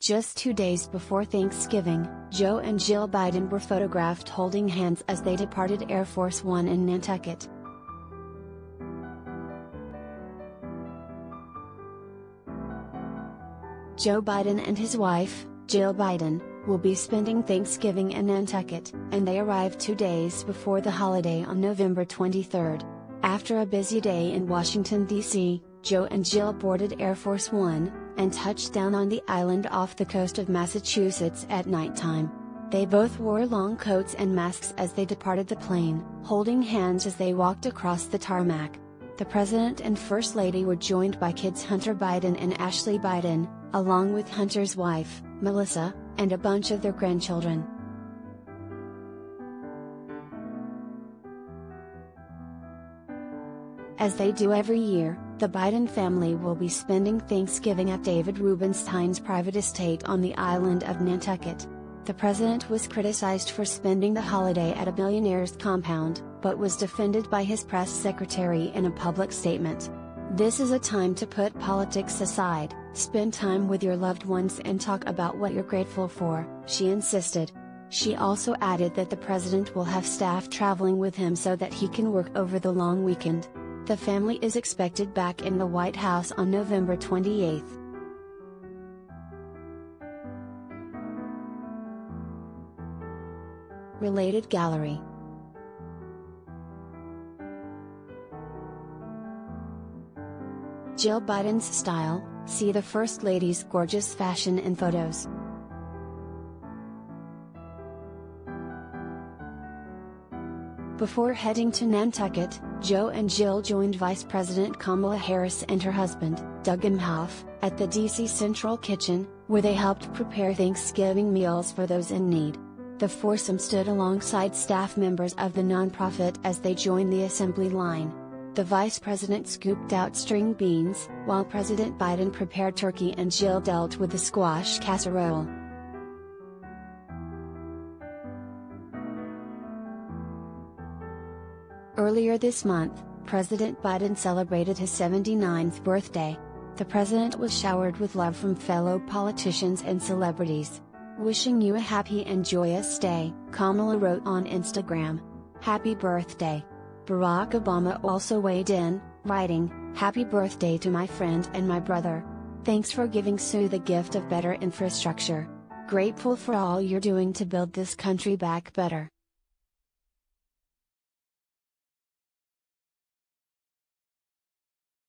Just two days before Thanksgiving, Joe and Jill Biden were photographed holding hands as they departed Air Force One in Nantucket. Joe Biden and his wife, Jill Biden, will be spending Thanksgiving in Nantucket, and they arrived two days before the holiday on November 23. After a busy day in Washington, D.C., Joe and Jill boarded Air Force One, and touched down on the island off the coast of Massachusetts at nighttime. They both wore long coats and masks as they departed the plane, holding hands as they walked across the tarmac. The President and First Lady were joined by kids Hunter Biden and Ashley Biden, along with Hunter's wife, Melissa, and a bunch of their grandchildren. As they do every year, the Biden family will be spending Thanksgiving at David Rubenstein's private estate on the island of Nantucket. The president was criticized for spending the holiday at a billionaire's compound, but was defended by his press secretary in a public statement. This is a time to put politics aside, spend time with your loved ones and talk about what you're grateful for, she insisted. She also added that the president will have staff traveling with him so that he can work over the long weekend. The family is expected back in the White House on November 28. Related Gallery Jill Biden's style, see the First Lady's gorgeous fashion in photos. Before heading to Nantucket, Joe and Jill joined Vice President Kamala Harris and her husband, Doug Emhoff, at the DC Central Kitchen, where they helped prepare Thanksgiving meals for those in need. The foursome stood alongside staff members of the nonprofit as they joined the assembly line. The vice president scooped out string beans, while President Biden prepared turkey and Jill dealt with the squash casserole. Earlier this month, President Biden celebrated his 79th birthday. The president was showered with love from fellow politicians and celebrities. Wishing you a happy and joyous day, Kamala wrote on Instagram. Happy birthday. Barack Obama also weighed in, writing, Happy birthday to my friend and my brother. Thanks for giving Sue the gift of better infrastructure. Grateful for all you're doing to build this country back better.